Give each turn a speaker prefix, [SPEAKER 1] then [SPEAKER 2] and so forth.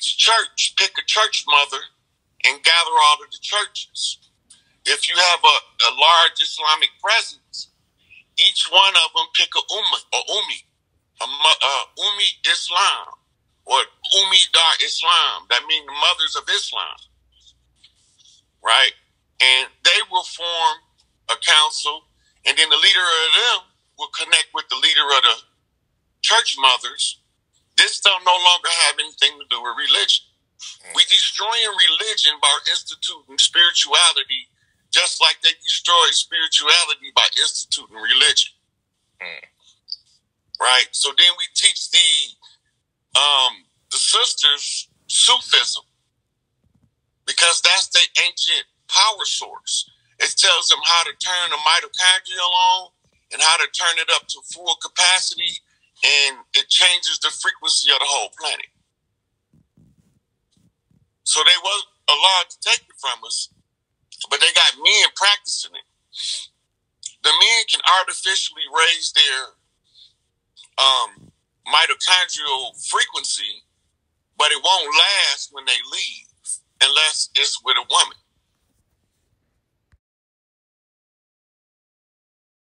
[SPEAKER 1] each church pick a church mother and gather all of the churches. If you have a, a large Islamic presence, each one of them pick a umma or umi, a, uh, umi Islam or umi dar Islam. That means the mothers of Islam, right? And they will form a council, and then the leader of them will connect with the leader of the church mothers. This don't no longer have anything to do with religion. Mm. We destroying religion by instituting spirituality just like they destroyed spirituality by instituting religion. Mm. Right? So then we teach the um, the sisters Sufism because that's the ancient power source. It tells them how to turn the mitochondria on and how to turn it up to full capacity, and it changes the frequency of the whole planet. So they was allowed to take it from us, but they got men practicing it. The men can artificially raise their um, mitochondrial frequency, but it won't last when they leave unless it's with